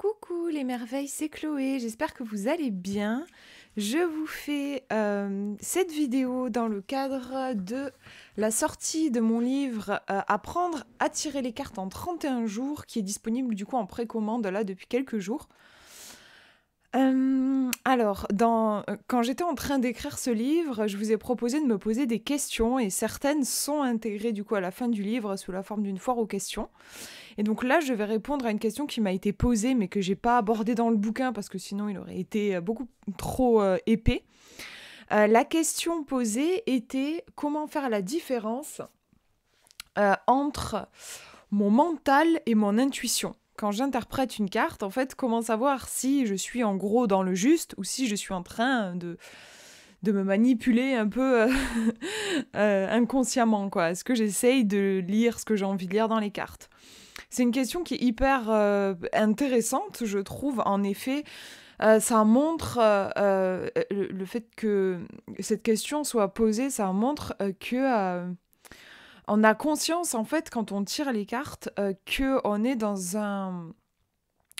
Coucou les merveilles, c'est Chloé, j'espère que vous allez bien. Je vous fais euh, cette vidéo dans le cadre de la sortie de mon livre euh, Apprendre à tirer les cartes en 31 jours qui est disponible du coup en précommande là depuis quelques jours. Euh, alors, dans, quand j'étais en train d'écrire ce livre, je vous ai proposé de me poser des questions et certaines sont intégrées du coup à la fin du livre sous la forme d'une foire aux questions. Et donc là, je vais répondre à une question qui m'a été posée mais que j'ai pas abordée dans le bouquin parce que sinon il aurait été beaucoup trop euh, épais. Euh, la question posée était comment faire la différence entre mon mental et mon intuition quand j'interprète une carte, en fait, comment savoir si je suis en gros dans le juste ou si je suis en train de, me manipuler un peu euh, euh, inconsciemment, quoi. Est-ce que j'essaye de lire ce que j'ai envie de lire dans les cartes? C'est une question qui est hyper euh, intéressante, je trouve, en effet. ça montre le, fait que cette question soit posée, ça montre que on a conscience en fait quand on tire les cartes euh, que on est dans un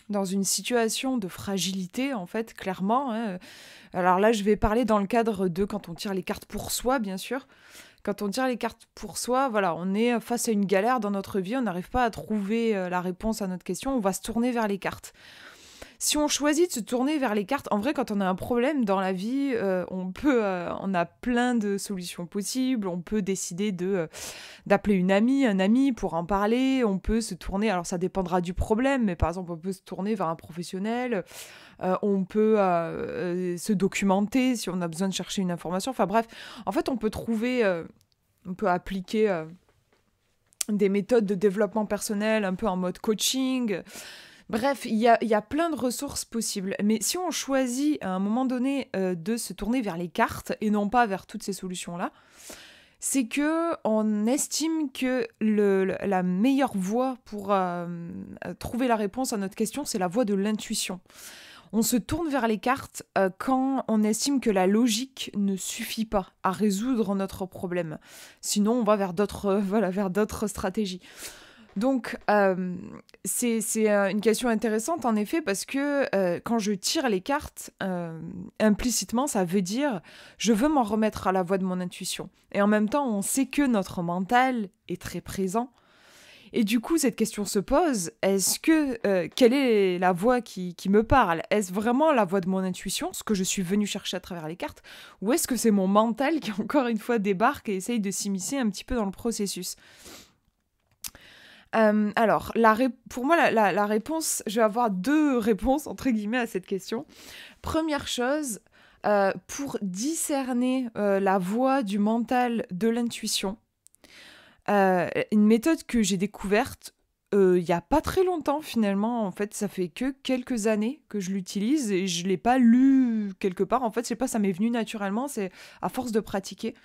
dans une situation de fragilité en fait clairement. Hein. Alors là je vais parler dans le cadre de quand on tire les cartes pour soi bien sûr. Quand on tire les cartes pour soi, voilà, on est face à une galère dans notre vie, on n'arrive pas à trouver euh, la réponse à notre question, on va se tourner vers les cartes si on choisit de se tourner vers les cartes, en vrai, quand on a un problème dans la vie, euh, on peut, euh, on a plein de solutions possibles. On peut décider de euh, d'appeler une amie, un ami pour en parler. On peut se tourner. Alors ça dépendra du problème, mais par exemple, on peut se tourner vers un professionnel. on peut se documenter si on a besoin de chercher une information. Enfin bref, en fait, on peut trouver, on peut appliquer des méthodes de développement personnel un peu en mode coaching. Bref, il y a, plein de ressources possibles. Mais si on choisit à un moment donné euh, de se tourner vers les cartes et non pas vers toutes ces solutions-là, c'est que on estime que la meilleure voie pour euh, trouver la réponse à notre question, c'est la voie de l'intuition. On se tourne vers les cartes euh, quand on estime que la logique ne suffit pas à résoudre notre problème. Sinon, on va vers d'autres voilà, vers d'autres stratégies. Donc, euh, c'est euh, une question intéressante en effet parce que euh, quand je tire les cartes, implicitement, ça veut dire je veux m'en remettre à la voix de mon intuition. Et en même temps, on sait que notre mental est très présent. Et du coup, cette question se pose est-ce que quelle est la voix qui, me parle? Est-ce vraiment la voix de mon intuition, ce que je suis venu chercher à travers les cartes, ou est-ce que c'est mon mental qui encore une fois débarque et essaye de s'immiscer un petit peu dans le processus? Euh, alors, pour moi, la, réponse, je vais avoir deux réponses, entre guillemets, à cette question. Première chose, euh, pour discerner euh, la voix du mental de l'intuition, une méthode que j'ai découverte il n'y a pas très longtemps finalement, en fait, ça fait que quelques années que je l'utilise et je ne l'ai pas lu quelque part. En fait, je sais pas, ça m'est venu naturellement, c'est à force de pratiquer.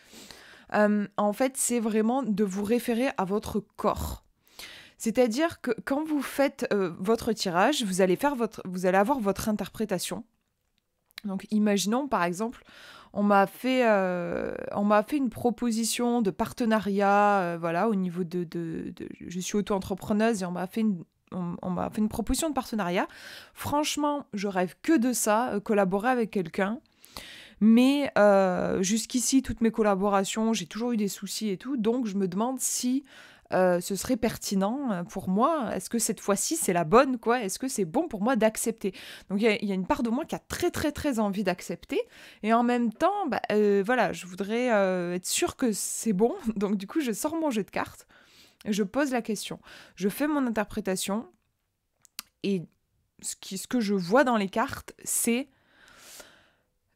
en fait, c'est vraiment de vous référer à votre corps. C'est-à-dire que quand vous faites euh, votre tirage, vous allez, avoir votre interprétation. Donc imaginons par exemple, on m'a fait, euh, une proposition de partenariat, euh, voilà, au niveau de, je suis auto-entrepreneuse et on m'a fait une, on, m'a fait une proposition de partenariat. Franchement, je rêve que de ça, collaborer avec quelqu'un. Mais jusqu'ici, toutes mes collaborations, j'ai toujours eu des soucis et tout, donc je me demande si euh, ce serait pertinent euh, pour moi? Est-ce que cette fois-ci c'est la bonne quoi? Est-ce que c'est bon pour moi d'accepter? Donc il y, a une part de moi qui a très très très envie d'accepter. Et en même temps, bah, euh, voilà, je voudrais être sûr que c'est bon. Donc du coup, je sors mon jeu de cartes, je pose la question, je fais mon interprétation et ce, qui, ce que je vois dans les cartes, c'est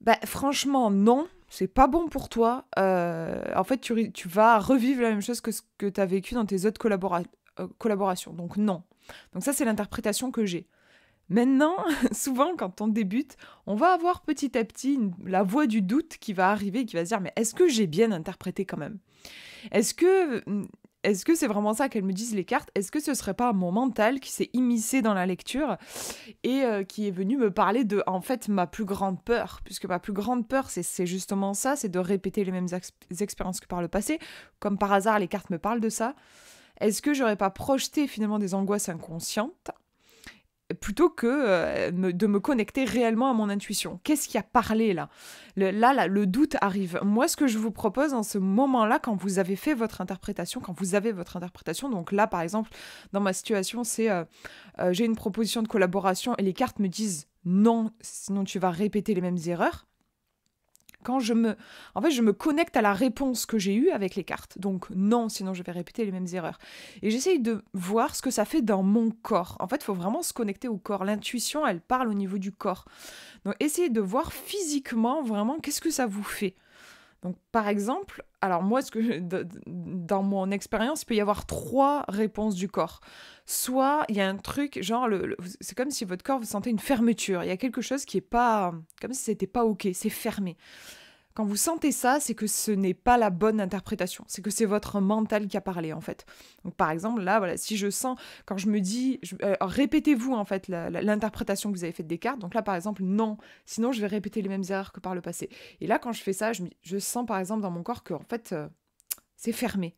bah, franchement non c'est pas bon pour toi. Euh, en fait, tu, vas revivre la même chose que ce que tu as vécu dans tes autres euh, collaborations. Donc non. Donc ça, c'est l'interprétation que j'ai. Maintenant, souvent, quand on débute, on va avoir petit à petit la voix du doute qui va arriver, qui va se dire, mais est-ce que j'ai bien interprété quand même? Est-ce que est-ce que c'est vraiment ça qu'elles me disent les cartes? Est-ce que ce serait pas mon mental qui s'est immiscé dans la lecture et euh, qui est venu me parler de, en fait, ma plus grande peur? Puisque ma plus grande peur, c'est justement ça, c'est de répéter les mêmes expériences que par le passé. Comme par hasard, les cartes me parlent de ça. Est-ce que j'aurais pas projeté finalement des angoisses inconscientes plutôt que euh, de me connecter réellement à mon intuition. Qu'est-ce qui a parlé là? Là, là, le doute arrive. Moi, ce que je vous propose en ce moment-là, quand vous avez fait votre interprétation, quand vous avez votre interprétation, donc là, par exemple, dans ma situation, c'est euh, euh, j'ai une proposition de collaboration et les cartes me disent non, sinon tu vas répéter les mêmes erreurs quand je me, en fait, je me connecte à la réponse que j'ai eue avec les cartes. Donc non, sinon je vais répéter les mêmes erreurs. Et j'essaye de voir ce que ça fait dans mon corps. En fait, il faut vraiment se connecter au corps. L'intuition, elle parle au niveau du corps. Donc essayez de voir physiquement vraiment qu'est-ce que ça vous fait. Donc, par exemple, alors moi, ce que dans mon expérience, il peut y avoir trois réponses du corps. Soit il y a un truc, genre, le, c'est comme si votre corps vous sentez une fermeture. Il y a quelque chose qui est pas, comme si c'était pas ok, c'est fermé. Quand vous sentez ça, c'est que ce n'est pas la bonne interprétation. C'est que c'est votre mental qui a parlé, en fait. Donc, par exemple, là, voilà, si je sens, quand je me dis, euh, répétez-vous, en fait, l'interprétation que vous avez faite des cartes. Donc là, par exemple, non. Sinon, je vais répéter les mêmes erreurs que par le passé. Et là, quand je fais ça, je, sens, par exemple, dans mon corps que, en fait, euh, c'est fermé.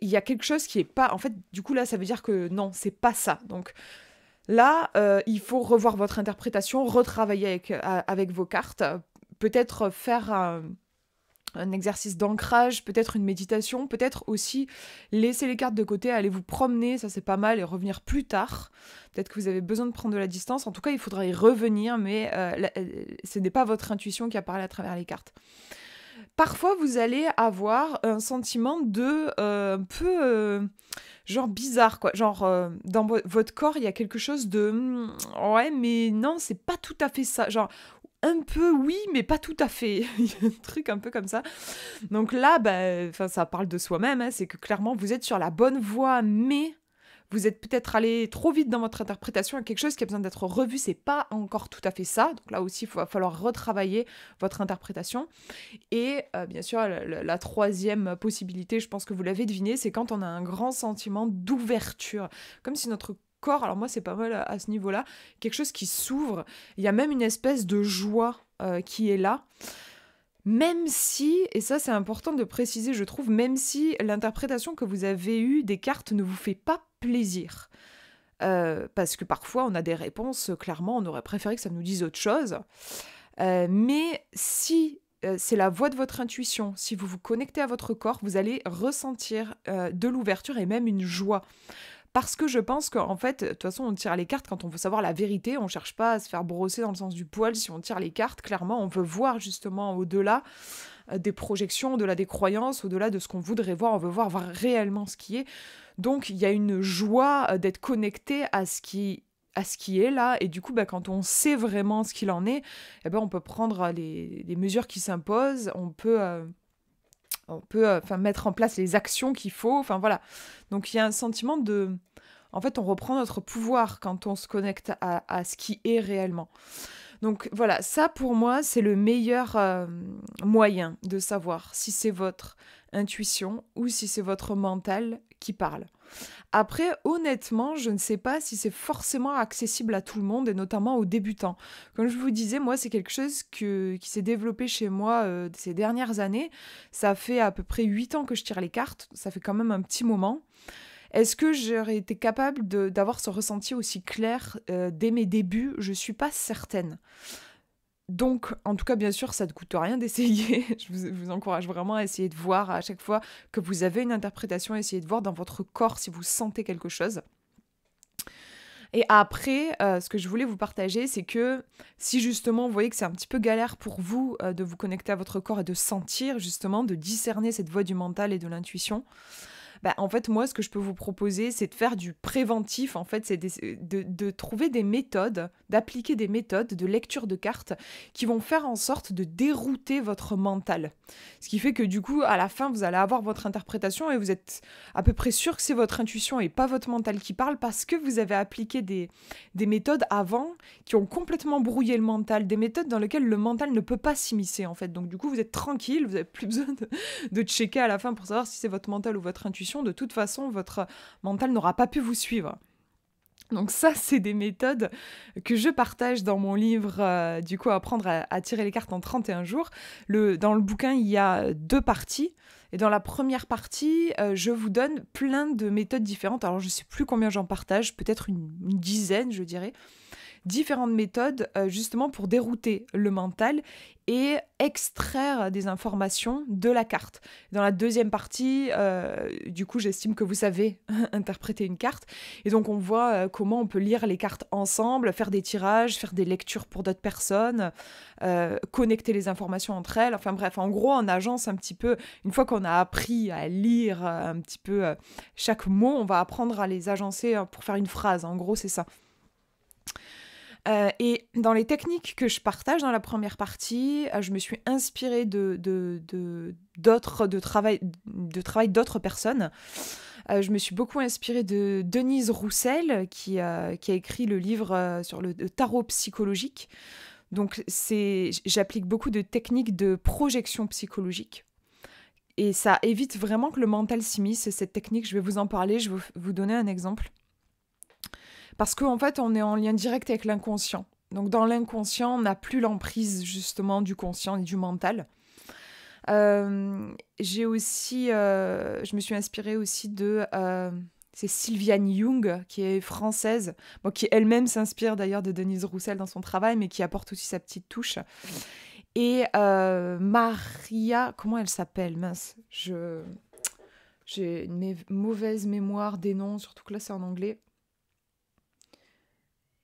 Il y a quelque chose qui est pas. En fait, du coup, là, ça veut dire que non, c'est pas ça. Donc. Là, euh, il faut revoir votre interprétation, retravailler avec, avec vos cartes peut-être faire un, exercice d'ancrage, peut-être une méditation, peut-être aussi laisser les cartes de côté, aller vous promener, ça c'est pas mal, et revenir plus tard. Peut-être que vous avez besoin de prendre de la distance. En tout cas, il faudra y revenir, mais euh, euh, ce n'est pas votre intuition qui a parlé à travers les cartes. Parfois, vous allez avoir un sentiment de euh, un peu genre bizarre quoi genre dans votre corps il y a quelque chose de hmm, ouais mais non c'est pas tout à fait ça genre un peu oui, mais pas tout à fait. Il y a un truc un peu comme ça. Donc là, bah, ça parle de soi-même, hein, c'est que clairement, vous êtes sur la bonne voie, mais vous êtes peut-être allé trop vite dans votre interprétation à quelque chose qui a besoin d'être revu, c'est pas encore tout à fait ça. Donc là aussi, il va falloir retravailler votre interprétation. Et euh, bien sûr, la, troisième possibilité, je pense que vous l'avez deviné, c'est quand on a un grand sentiment d'ouverture, comme si notre alors moi c'est pas mal à, ce niveau-là, quelque chose qui s'ouvre, il y a même une espèce de joie euh, qui est là. Même si, et ça c'est important de préciser, je trouve, même si l'interprétation que vous avez eue des cartes ne vous fait pas plaisir. Euh, parce que parfois on a des réponses, clairement, on aurait préféré que ça nous dise autre chose. Euh, mais si c'est la voix de votre intuition, si vous vous connectez à votre corps, vous allez ressentir de l'ouverture et même une joie. Parce que je pense qu'en fait, de toute façon, on tire les cartes quand on veut savoir la vérité. On cherche pas à se faire brosser dans le sens du poil. Si on tire les cartes, clairement, on veut voir justement au-delà euh, des projections, au-delà des croyances, au-delà de ce qu'on voudrait voir. On veut voir, réellement ce qui est. Donc, il y a une joie euh, d'être connecté à ce qui à ce qui est là et du coup bah, quand on sait vraiment ce qu'il en est eh ben, on peut prendre les, mesures qui s'imposent on peut euh, on peut enfin mettre en place les actions qu'il faut enfin voilà donc il y a un sentiment de en fait, on reprend notre pouvoir quand on se connecte à, ce qui est réellement. Donc voilà, ça pour moi, c'est le meilleur euh, moyen de savoir si c'est votre intuition ou si c'est votre mental qui parle. Après, honnêtement, je ne sais pas si c'est forcément accessible à tout le monde et notamment aux débutants. Comme je vous disais, moi, c'est quelque chose qui s'est développé chez moi euh, ces dernières années. Ça fait à peu près 8 ans que je tire les cartes, ça fait quand même un petit moment. Est-ce que j'aurais été capable d'avoir ce ressenti aussi clair euh, dès mes débuts? Je suis pas certaine. Donc, en tout cas, bien sûr, ça ne coûte rien d'essayer. je, vous, encourage vraiment à essayer de voir à chaque fois que vous avez une interprétation, essayer de voir dans votre corps si vous sentez quelque chose. Et après, euh, ce que je voulais vous partager, c'est que si justement vous voyez que c'est un petit peu galère pour vous euh, de vous connecter à votre corps et de sentir justement, de discerner cette voix du mental et de l'intuition, bah, en fait, moi, ce que je peux vous proposer, c'est de faire du préventif. En fait, c'est de, trouver des méthodes, d'appliquer des méthodes de lecture de cartes qui vont faire en sorte de dérouter votre mental. Ce qui fait que du coup, à la fin, vous allez avoir votre interprétation et vous êtes à peu près sûr que c'est votre intuition et pas votre mental qui parle parce que vous avez appliqué des, des méthodes avant qui ont complètement brouillé le mental, des méthodes dans lesquelles le mental ne peut pas s'immiscer en fait. Donc du coup, vous êtes tranquille, vous n'avez plus besoin de checker à la fin pour savoir si c'est votre mental ou votre intuition de toute façon, votre mental n'aura pas pu vous suivre. Donc ça, c'est des méthodes que je partage dans mon livre, euh, du coup, apprendre à, tirer les cartes en 31 jours. Le, dans le bouquin, il y a deux parties. Et dans la première partie, euh, je vous donne plein de méthodes différentes. Alors, je ne sais plus combien j'en partage, peut-être une, dizaine, je dirais différentes méthodes euh, justement pour dérouter le mental et extraire des informations de la carte. Dans la deuxième partie, euh, du coup, j'estime que vous savez interpréter une carte. Et donc, on voit euh, comment on peut lire les cartes ensemble, faire des tirages, faire des lectures pour d'autres personnes, connecter les informations entre elles. Enfin bref, en gros, on agence un petit peu, une fois qu'on a appris à lire un petit peu chaque mot, on va apprendre à les agencer pour faire une phrase. En gros, c'est ça. Euh, et dans les techniques que je partage dans la première partie, euh, je me suis inspirée de, d'autres, de, travail, de travail d'autres personnes. Euh, je me suis beaucoup inspirée de Denise Roussel, qui, qui a écrit le livre sur le, tarot psychologique. Donc, c'est, j'applique beaucoup de techniques de projection psychologique. Et ça évite vraiment que le mental s'immisce, cette technique. Je vais vous en parler, je vais vous donner un exemple. Parce qu'en fait, on est en lien direct avec l'inconscient. Donc dans l'inconscient, on n'a plus l'emprise justement du conscient et du mental. Euh, j'ai aussi, euh, je me suis inspirée aussi de, euh, c'est Sylviane Young qui est française, qui elle-même s'inspire d'ailleurs de Denise Roussel dans son travail, mais qui apporte aussi sa petite touche. Et Maria, comment elle s'appelle? Mince, je j'ai une mauvaise mémoire des noms, surtout que là c'est en anglais.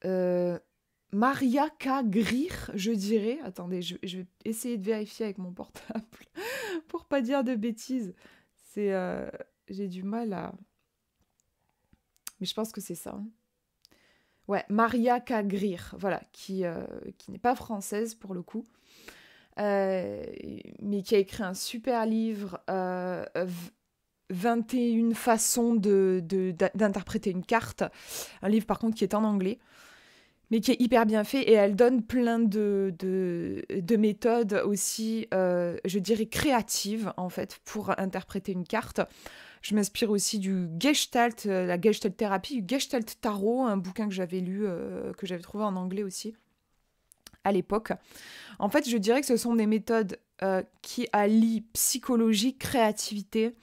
Euh, Maria K. Je dirais. Attendez, je, vais essayer de vérifier avec mon portable pour pas dire de bêtises. C'est, euh, j'ai du mal à. Mais je pense que c'est ça. Hein. Ouais, Maria K. Voilà, qui, euh, qui n'est pas française pour le coup, mais qui a écrit un super livre 21 façons de, d'interpréter une carte. Un livre par contre qui est en anglais mais qui est hyper bien fait et elle donne plein de, de, méthodes aussi, euh, je dirais, créatives en fait pour interpréter une carte. Je m'inspire aussi du Gestalt, euh, la Gestalt thérapie, du Gestalt Tarot, un bouquin que j'avais lu, euh, que j'avais trouvé en anglais aussi à l'époque. En fait, je dirais que ce sont des méthodes qui allient psychologie, créativité,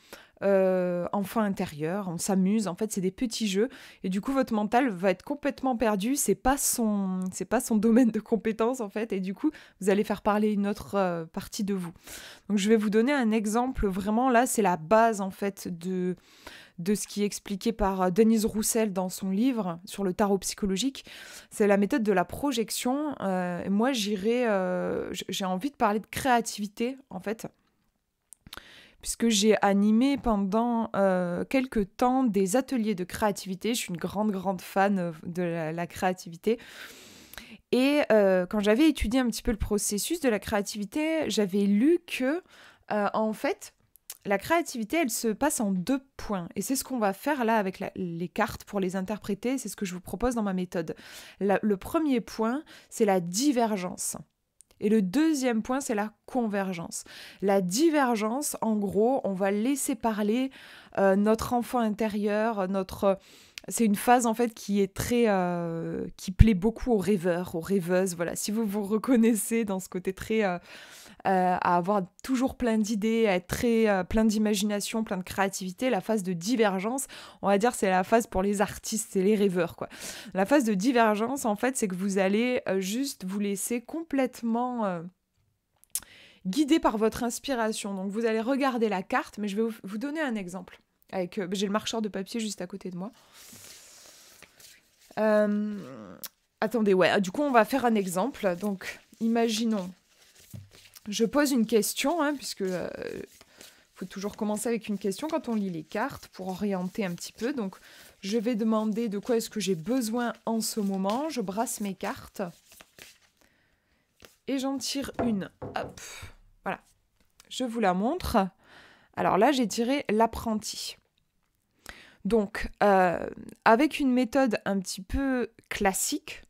euh, enfant intérieur, on s'amuse. En fait, c'est des petits jeux et du coup, votre mental va être complètement perdu. C'est pas son, c'est pas son domaine de compétence en fait, et du coup, vous allez faire parler une autre euh, partie de vous. Donc, je vais vous donner un exemple. Vraiment, là, c'est la base en fait de de ce qui est expliqué par euh, Denise Roussel dans son livre sur le tarot psychologique. C'est la méthode de la projection. moi, j'irai, j'ai envie de parler de créativité en fait puisque j'ai animé pendant euh, quelques temps des ateliers de créativité. Je suis une grande, grande fan euh, de la, créativité. Et euh, quand j'avais étudié un petit peu le processus de la créativité, j'avais lu que, en fait, la créativité, elle se passe en deux points. Et c'est ce qu'on va faire là avec les cartes pour les interpréter. C'est ce que je vous propose dans ma méthode. le premier point, c'est la divergence. Et le deuxième point, c'est la convergence. La divergence, en gros, on va laisser parler euh, notre enfant intérieur, notre... C'est une phase en fait qui est très, euh, qui plaît beaucoup aux rêveurs, aux rêveuses. Voilà, si vous vous reconnaissez dans ce côté très euh, à avoir toujours plein d'idées, à être très euh, plein d'imagination, plein de créativité. La phase de divergence, on va dire, c'est la phase pour les artistes et les rêveurs, quoi. La phase de divergence, en fait, c'est que vous allez euh, juste vous laisser complètement guider par votre inspiration. Donc, vous allez regarder la carte, mais je vais vous donner un exemple. Avec, j'ai le marqueur de papier juste à côté de moi. attendez, ouais, du coup, on va faire un exemple. Donc, imaginons je pose une question, hein, puisque euh, faut toujours commencer avec une question quand on lit les cartes pour orienter un petit peu. Donc, je vais demander de quoi est-ce que j'ai besoin en ce moment. Je brasse mes cartes et j'en tire une. Hop, voilà. Je vous la montre. Alors là, j'ai tiré l'apprenti. Donc, euh, avec une méthode un petit peu classique,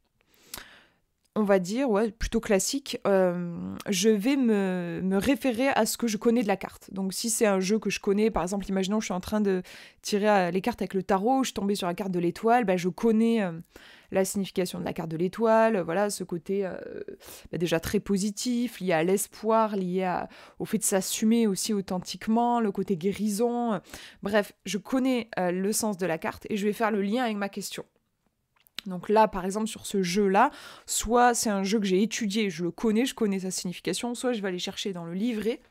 on va dire, ouais, plutôt classique, euh, je vais me, référer à ce que je connais de la carte. Donc si c'est un jeu que je connais, par exemple, imaginons je suis en train de tirer les cartes avec le tarot, je suis tombée sur la carte de l'étoile, bah, je connais la signification de la carte de l'étoile, voilà, ce côté bah, déjà très positif, lié à l'espoir, lié au fait de s'assumer aussi authentiquement, le côté guérison. Bref, je connais le sens de la carte et je vais faire le lien avec ma question. Donc là, par exemple, sur ce jeu-là, soit c'est un jeu que j'ai étudié, je le connais, je connais sa signification, soit je vais aller chercher dans le livret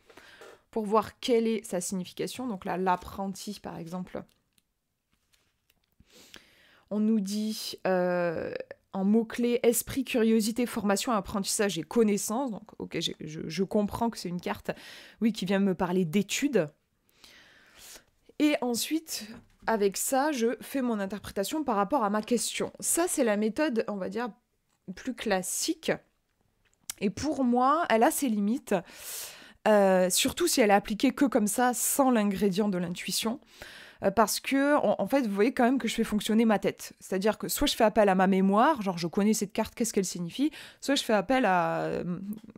pour voir quelle est sa signification. Donc là, l'apprenti, par exemple, on nous dit euh, en mots-clés esprit, curiosité, formation, apprentissage et connaissance. Donc, ok, je, comprends que c'est une carte, oui, qui vient me parler d'études. Et ensuite, avec ça, je fais mon interprétation par rapport à ma question. Ça, c'est la méthode, on va dire, plus classique. Et pour moi, elle a ses limites, euh, surtout si elle est appliquée que comme ça, sans l'ingrédient de l'intuition. Euh, parce que, en, fait, vous voyez quand même que je fais fonctionner ma tête. C'est-à-dire que soit je fais appel à ma mémoire, genre je connais cette carte, qu'est-ce qu'elle signifie, soit je fais appel euh,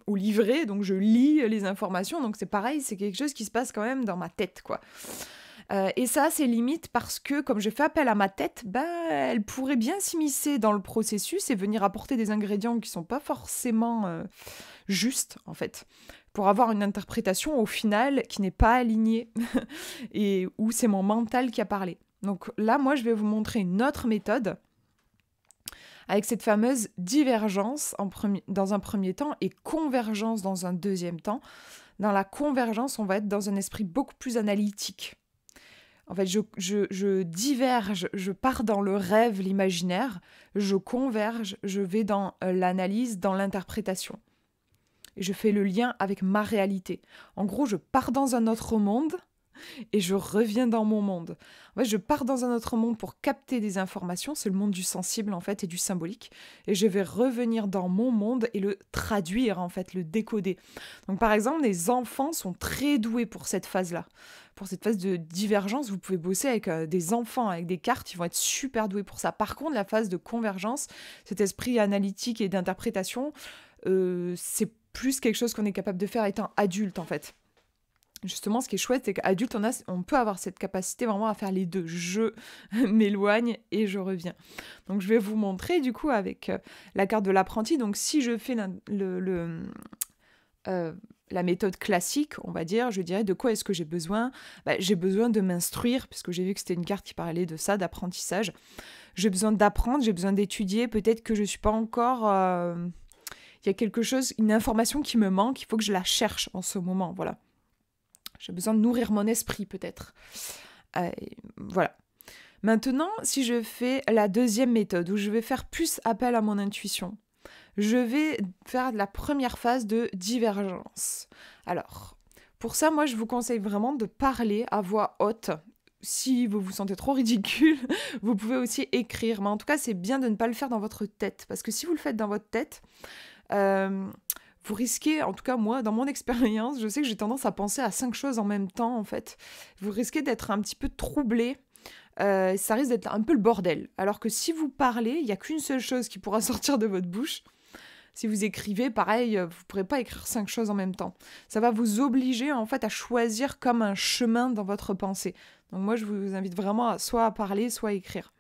au livret, donc je lis les informations. Donc c'est pareil, c'est quelque chose qui se passe quand même dans ma tête, quoi. Euh, et ça, c'est limite parce que, comme je fais appel à ma tête, ben, elle pourrait bien s'immiscer dans le processus et venir apporter des ingrédients qui sont pas forcément euh, justes, en fait, pour avoir une interprétation au final qui n'est pas alignée et où c'est mon mental qui a parlé. Donc là, moi, je vais vous montrer une autre méthode avec cette fameuse divergence en dans un premier temps et convergence dans un deuxième temps. Dans la convergence, on va être dans un esprit beaucoup plus analytique. En fait, je, diverge, je pars dans le rêve, l'imaginaire, je converge, je vais dans euh, l'analyse, dans l'interprétation. Et je fais le lien avec ma réalité. En gros, je pars dans un autre monde et je reviens dans mon monde. En fait, je pars dans un autre monde pour capter des informations, c'est le monde du sensible en fait et du symbolique, et je vais revenir dans mon monde et le traduire en fait, le décoder. Donc par exemple, les enfants sont très doués pour cette phase-là. Pour cette phase de divergence, vous pouvez bosser avec euh, des enfants, avec des cartes, ils vont être super doués pour ça. Par contre, la phase de convergence, cet esprit analytique et d'interprétation, euh, c'est plus quelque chose qu'on est capable de faire étant adulte en fait justement, ce qui est chouette, c'est qu'adulte, on, on peut avoir cette capacité vraiment à faire les deux. Je m'éloigne et je reviens. Donc, je vais vous montrer, du coup, avec euh, la carte de l'apprenti. Donc, si je fais euh, la méthode classique, on va dire, je dirais de quoi est-ce que j'ai besoin? Bah, J'ai besoin de m'instruire, puisque j'ai vu que c'était une carte qui parlait de ça, d'apprentissage. J'ai besoin d'apprendre, j'ai besoin d'étudier. Peut-être que je ne suis pas encore... Euh, il y a quelque chose, une information qui me manque, il faut que je la cherche en ce moment, voilà. J'ai besoin de nourrir mon esprit peut-être. Euh, voilà. Maintenant, si je fais la deuxième méthode où je vais faire plus appel à mon intuition, je vais faire la première phase de divergence. Alors, pour ça, moi, je vous conseille vraiment de parler à voix haute. Si vous vous sentez trop ridicule, vous pouvez aussi écrire. Mais en tout cas, c'est bien de ne pas le faire dans votre tête. Parce que si vous le faites dans votre tête, euh, vous risquez, en tout cas moi, dans mon expérience, je sais que j'ai tendance à penser à cinq choses en même temps, en fait. Vous risquez d'être un petit peu troublé. Euh, ça risque d'être un peu le bordel. Alors que si vous parlez, il n'y a qu'une seule chose qui pourra sortir de votre bouche. Si vous écrivez, pareil, vous ne pourrez pas écrire cinq choses en même temps. Ça va vous obliger en fait à choisir comme un chemin dans votre pensée. Donc moi, je vous invite vraiment à soit à parler, soit à écrire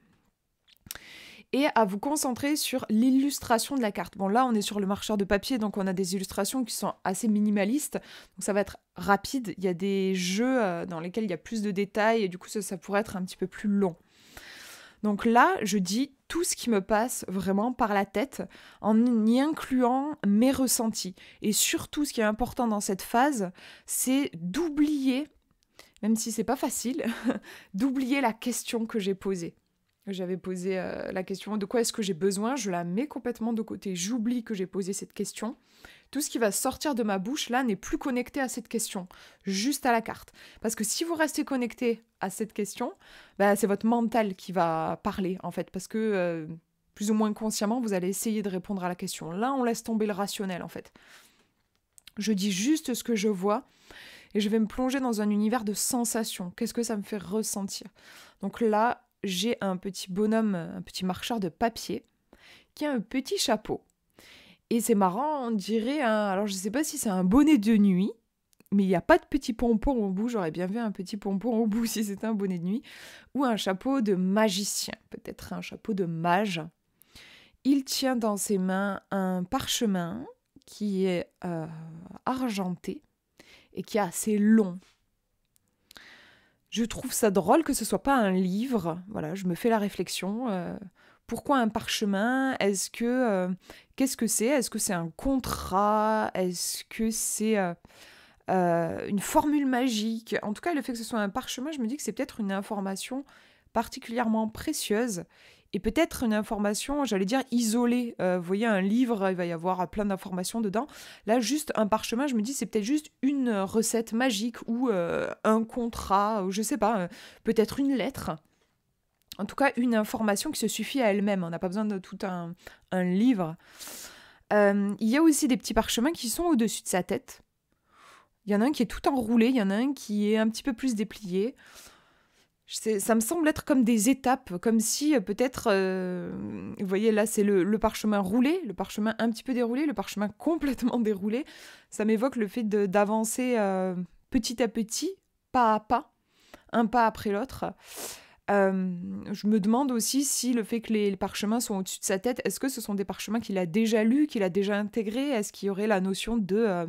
et à vous concentrer sur l'illustration de la carte. Bon là on est sur le marcheur de papier donc on a des illustrations qui sont assez minimalistes donc ça va être rapide. Il y a des jeux euh, dans lesquels il y a plus de détails et du coup ça, ça pourrait être un petit peu plus long. Donc là, je dis tout ce qui me passe vraiment par la tête en y incluant mes ressentis. Et surtout, ce qui est important dans cette phase, c'est d'oublier, même si c'est pas facile, d'oublier la question que j'ai posée. J'avais posé euh, la question de quoi est-ce que j'ai besoin, je la mets complètement de côté, j'oublie que j'ai posé cette question. Tout ce qui va sortir de ma bouche là n'est plus connecté à cette question, juste à la carte. Parce que si vous restez connecté à cette question, bah, c'est votre mental qui va parler en fait, parce que euh, plus ou moins consciemment, vous allez essayer de répondre à la question. Là, on laisse tomber le rationnel en fait. Je dis juste ce que je vois et je vais me plonger dans un univers de sensations. Qu'est-ce que ça me fait ressentir? Donc là, j'ai un petit bonhomme, un petit marcheur de papier qui a un petit chapeau. Et c'est marrant, on dirait, alors je ne sais pas si c'est un bonnet de nuit, mais il n'y a pas de petit pompon au bout, j'aurais bien vu un petit pompon au bout si c'était un bonnet de nuit, ou un chapeau de magicien, peut-être un chapeau de mage. Il tient dans ses mains un parchemin qui est euh, argenté et qui est assez long. Je trouve ça drôle que ce soit pas un livre. Voilà, je me fais la réflexion. Euh, pourquoi un parchemin? Est-ce que euh, qu'est-ce que c'est? Est-ce que c'est un contrat? Est-ce que c'est une formule magique? En tout cas, le fait que ce soit un parchemin, je me dis que c'est peut-être une information particulièrement précieuse et peut-être une information, j'allais dire isolée. Euh, vous voyez, un livre, il va y avoir plein d'informations dedans. Là, juste un parchemin, je me dis, c'est peut-être juste une recette magique ou euh, un contrat, ou je sais pas, euh, peut-être une lettre. En tout cas, une information qui se suffit à elle-même. On n'a pas besoin de tout un, un livre. il y a aussi des petits parchemins qui sont au-dessus de sa tête. Il y en a un qui est tout enroulé, il y en a un qui est un petit peu plus déplié ça me semble être comme des étapes, comme si euh, peut-être, euh, vous voyez là c'est le, parchemin roulé, le parchemin un petit peu déroulé, le parchemin complètement déroulé. Ça m'évoque le fait d'avancer euh, petit à petit, pas à pas, un pas après l'autre. je me demande aussi si le fait que les, parchemins sont au-dessus de sa tête, est-ce que ce sont des parchemins qu'il a déjà lus, qu'il a déjà intégrés? Est-ce qu'il y aurait la notion de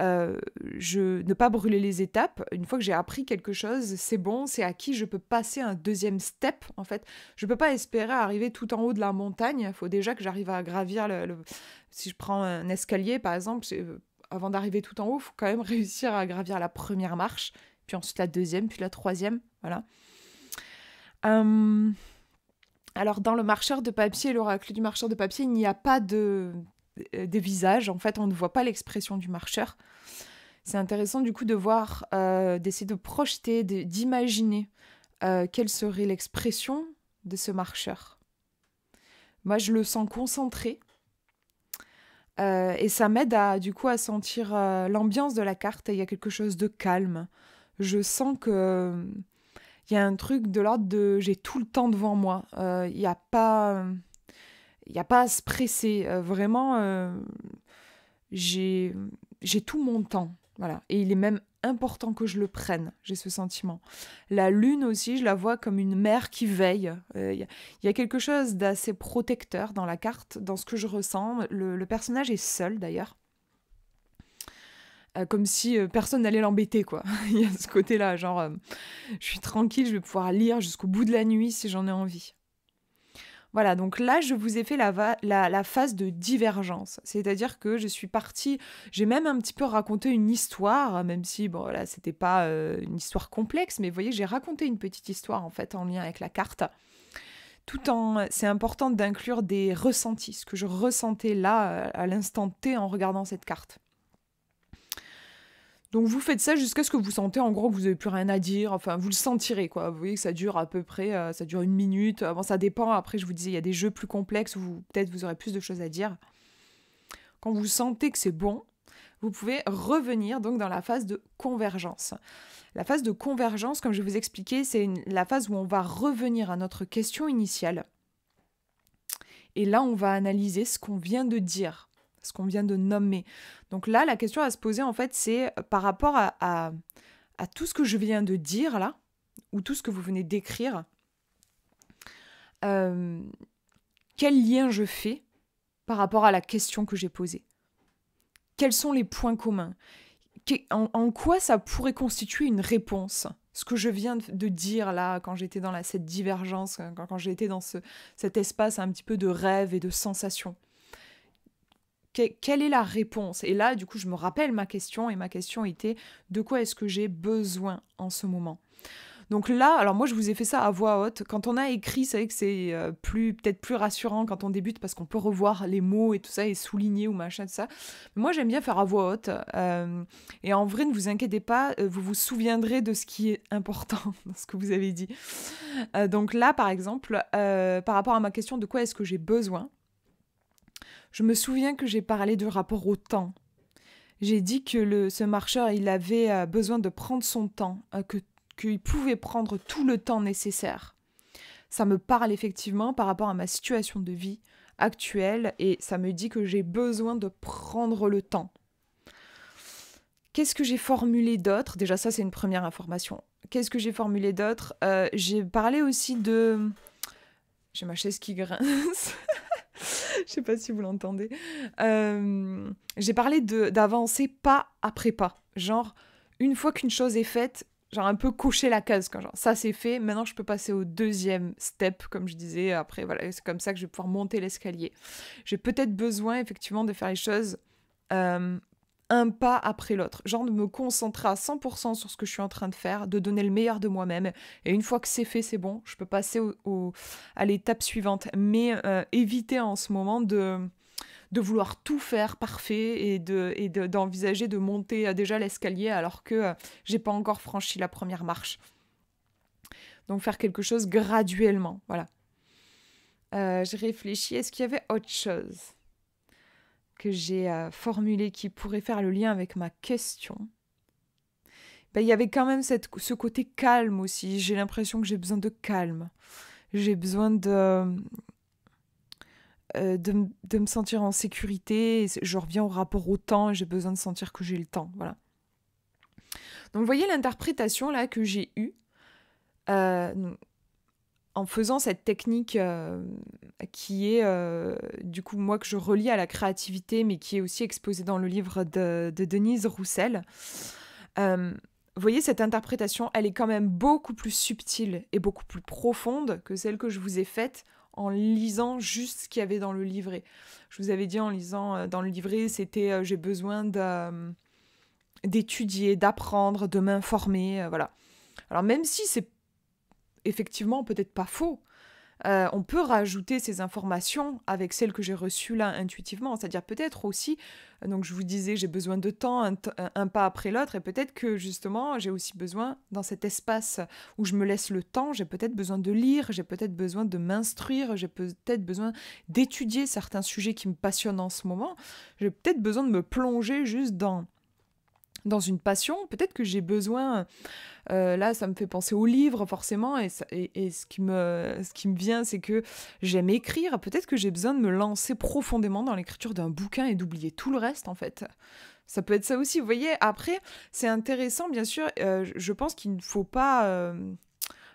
euh, je, ne pas brûler les étapes. Une fois que j'ai appris quelque chose, c'est bon, c'est acquis, je peux passer un deuxième step en fait. Je peux pas espérer arriver tout en haut de la montagne. Il faut déjà que j'arrive à gravir le, Si je prends un escalier par exemple, euh, avant d'arriver tout en haut, il faut quand même réussir à gravir la première marche, puis ensuite la deuxième, puis la troisième, voilà. Hum, alors dans le marcheur de papier, l'oracle du marcheur de papier, il n'y a pas de, des visages. En fait, on ne voit pas l'expression du marcheur. C'est intéressant du coup de voir, euh, d'essayer de projeter, d'imaginer euh, quelle serait l'expression de ce marcheur. Moi, je le sens concentré. et ça m'aide à du coup à sentir l'ambiance de la carte. Il y a quelque chose de calme. Je sens que il y a un truc de l'ordre de j'ai tout le temps devant moi. Il n'y a pas il n'y a pas à se presser. Euh, vraiment, euh, j'ai tout mon temps. Voilà. Et il est même important que je le prenne, j'ai ce sentiment. La lune aussi, je la vois comme une mère qui veille. Euh, il y, a quelque chose d'assez protecteur dans la carte, dans ce que je ressens. Le, personnage est seul d'ailleurs. comme si personne n'allait l'embêter, quoi. Il y a ce côté-là, genre, je suis tranquille, je vais pouvoir lire jusqu'au bout de la nuit si j'en ai envie. Voilà, donc là, je vous ai fait la, phase de divergence. C'est-à-dire que je suis partie, j'ai même un petit peu raconté une histoire, même si, bon, là, c'était pas euh, une histoire complexe, mais vous voyez, j'ai raconté une petite histoire, en fait, en lien avec la carte. Tout en, c'est important d'inclure des ressentis, ce que je ressentais là, à l'instant T, en regardant cette carte. Donc vous faites ça jusqu'à ce que vous sentez en gros que vous n'avez plus rien à dire, enfin vous le sentirez quoi. Vous voyez que ça dure à peu près, euh, ça dure une minute. Bon ça dépend. Après je vous disais il y a des jeux plus complexes où peut-être vous aurez plus de choses à dire. Quand vous sentez que c'est bon, vous pouvez revenir donc dans la phase de convergence. La phase de convergence, comme je vous expliquais, c'est la phase où on va revenir à notre question initiale. Et là on va analyser ce qu'on vient de dire ce qu'on vient de nommer. Donc là, la question à se poser, en fait, c'est euh, par rapport à, tout ce que je viens de dire là, ou tout ce que vous venez d'écrire, euh, quel lien je fais par rapport à la question que j'ai posée? Quels sont les points communs? En, quoi ça pourrait constituer une réponse? Ce que je viens de dire là, quand j'étais dans cette divergence, quand, j'étais dans ce, cet espace un petit peu de rêve et de sensation quelle est la réponse? Et là, du coup, je me rappelle ma question, et ma question était de quoi est-ce que j'ai besoin en ce moment? Donc là, alors moi je vous ai fait ça à voix haute. Quand on a écrit, c'est vrai que c'est euh, plus peut-être plus rassurant quand on débute parce qu'on peut revoir les mots et tout ça et souligner ou machin de ça. moi j'aime bien faire à voix haute. Euh, et en vrai, ne vous inquiétez pas, euh, vous vous souviendrez de ce qui est important dans ce que vous avez dit. donc là, par exemple, par rapport à ma question de quoi est-ce que j'ai besoin, je me souviens que j'ai parlé de rapport au temps. J'ai dit que ce marcheur, il avait euh, besoin de prendre son temps, euh, qu'il pouvait prendre tout le temps nécessaire. Ça me parle effectivement par rapport à ma situation de vie actuelle et ça me dit que j'ai besoin de prendre le temps. Qu'est-ce que j'ai formulé d'autre? Déjà ça c'est une première information. Qu'est-ce que j'ai formulé d'autre? Euh, J'ai parlé aussi de... J'ai ma chaise qui grince. Je sais pas si vous l'entendez. Euh, j'ai parlé d'avancer pas après pas. Genre, une fois qu'une chose est faite, genre un peu cocher la case. Quand genre, ça c'est fait, maintenant je peux passer au deuxième step, comme je disais. Après, voilà, c'est comme ça que je vais pouvoir monter l'escalier. J'ai peut-être besoin effectivement de faire les choses euh, un pas après l'autre. Genre de me concentrer à 100% sur ce que je suis en train de faire, de donner le meilleur de moi-même. Et une fois que c'est fait, c'est bon, je peux passer à l'étape suivante. Mais euh, éviter en ce moment de, vouloir tout faire parfait et de et d'envisager de, monter euh, déjà l'escalier alors que euh, j'ai pas encore franchi la première marche. Donc faire quelque chose graduellement, voilà. j'ai réfléchi, est-ce qu'il y avait autre chose? Que j'ai euh, formulé qui pourrait faire le lien avec ma question, ben, il y avait quand même ce côté calme aussi. J'ai l'impression que j'ai besoin de calme. J'ai besoin de, euh, de, me sentir en sécurité. Je reviens au rapport au temps. J'ai besoin de sentir que j'ai le temps. Voilà. Donc, vous voyez l'interprétation là que j'ai eue. Euh, en faisant cette technique euh, qui est, euh, du coup, moi que je relie à la créativité, mais qui est aussi exposée dans le livre de, Denise Roussel, euh, vous voyez, cette interprétation, elle est quand même beaucoup plus subtile et beaucoup plus profonde que celle que je vous ai faite en lisant juste ce qu'il y avait dans le livret. Je vous avais dit en lisant dans le livret, c'était j'ai besoin d'étudier, d'apprendre, de m'informer, voilà. Alors même si c'est effectivement peut-être pas faux. Euh, on peut rajouter ces informations avec celles que j'ai reçues là intuitivement. C'est-à-dire peut-être aussi, donc je vous disais, j'ai besoin de temps, un, pas après l'autre, et peut-être que justement, j'ai aussi besoin, dans cet espace où je me laisse le temps, j'ai peut-être besoin de lire, j'ai peut-être besoin de m'instruire, j'ai peut-être besoin d'étudier certains sujets qui me passionnent en ce moment, j'ai peut-être besoin de me plonger juste dans dans une passion, peut-être que j'ai besoin, euh, là ça me fait penser au livre forcément, et, ce, qui me, ce qui me vient c'est que j'aime écrire, peut-être que j'ai besoin de me lancer profondément dans l'écriture d'un bouquin et d'oublier tout le reste en fait. Ça peut être ça aussi, vous voyez, après c'est intéressant bien sûr, euh, je pense qu'il ne faut pas, euh,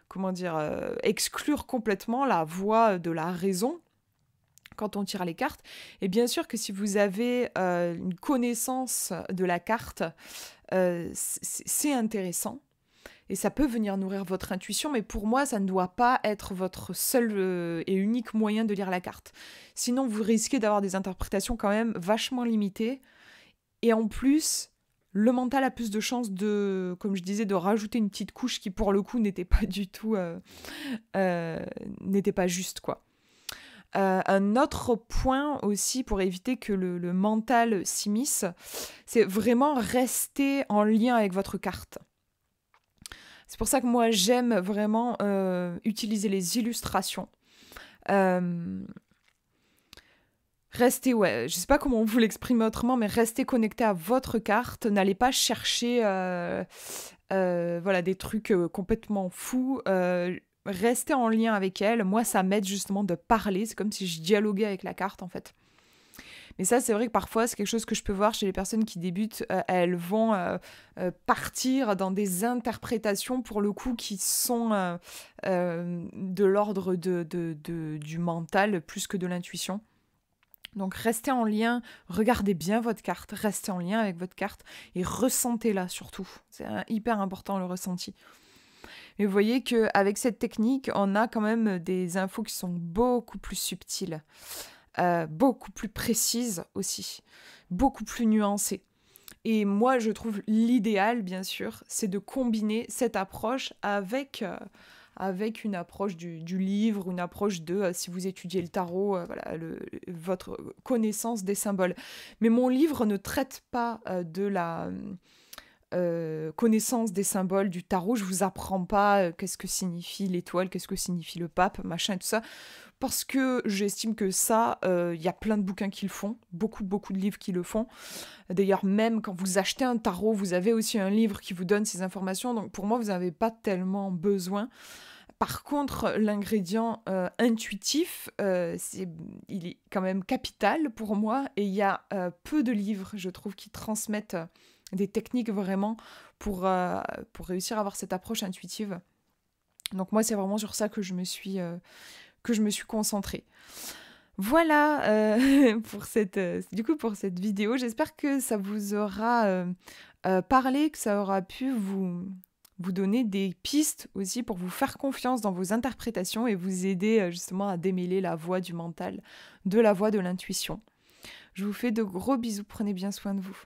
comment dire, exclure complètement la voix de la raison, quand on tire les cartes. Et bien sûr que si vous avez euh, une connaissance de la carte, euh, c'est intéressant. Et ça peut venir nourrir votre intuition, mais pour moi, ça ne doit pas être votre seul euh, et unique moyen de lire la carte. Sinon, vous risquez d'avoir des interprétations quand même vachement limitées. Et en plus, le mental a plus de chances de, comme je disais, de rajouter une petite couche qui, pour le coup, n'était pas du tout, n'était pas juste, quoi. Euh, un autre point aussi pour éviter que le, mental s'immisce, c'est vraiment rester en lien avec votre carte. C'est pour ça que moi j'aime vraiment euh, utiliser les illustrations. Euh, restez, ouais, je sais pas comment vous l'exprime autrement, mais restez connecté à votre carte. N'allez pas chercher voilà, des trucs complètement fous rester en lien avec elle, moi, ça m'aide justement de parler. C'est comme si je dialoguais avec la carte, en fait. Mais ça, c'est vrai que parfois, c'est quelque chose que je peux voir chez les personnes qui débutent. Euh, elles vont euh, euh, partir dans des interprétations, pour le coup, qui sont de l'ordre de, du mental plus que de l'intuition. Donc restez en lien, regardez bien votre carte, restez en lien avec votre carte et ressentez-la surtout. C'est hyper important le ressenti. Mais vous voyez qu'avec cette technique, on a quand même des infos qui sont beaucoup plus subtiles, euh, beaucoup plus précises aussi, beaucoup plus nuancées. Et moi, je trouve l'idéal, bien sûr, c'est de combiner cette approche avec, euh, avec une approche du, livre, une approche de, euh, si vous étudiez le tarot, voilà, votre connaissance des symboles. Mais mon livre ne traite pas de la euh, connaissance des symboles du tarot. Je vous apprends pas euh, qu'est-ce que signifie l'étoile, qu'est-ce que signifie le pape, machin et tout ça. Parce que j'estime que ça, il euh, y a plein de bouquins qui le font, beaucoup, beaucoup de livres qui le font. D'ailleurs, même quand vous achetez un tarot, vous avez aussi un livre qui vous donne ces informations. Donc pour moi, vous n'avez pas tellement besoin. par contre, l'ingrédient intuitif, c'est, il est quand même capital pour moi et il y a peu de livres, je trouve, qui transmettent des techniques vraiment pour, pour réussir à avoir cette approche intuitive. Donc moi, c'est vraiment sur ça que je me suis, suis concentrée. Voilà euh, pour cette, euh, du coup pour cette vidéo. J'espère que ça vous aura euh, parlé, que ça aura pu vous, vous donner des pistes aussi pour vous faire confiance dans vos interprétations et vous aider justement à démêler la voix du mental de la voix de l'intuition. Je vous fais de gros bisous, prenez bien soin de vous.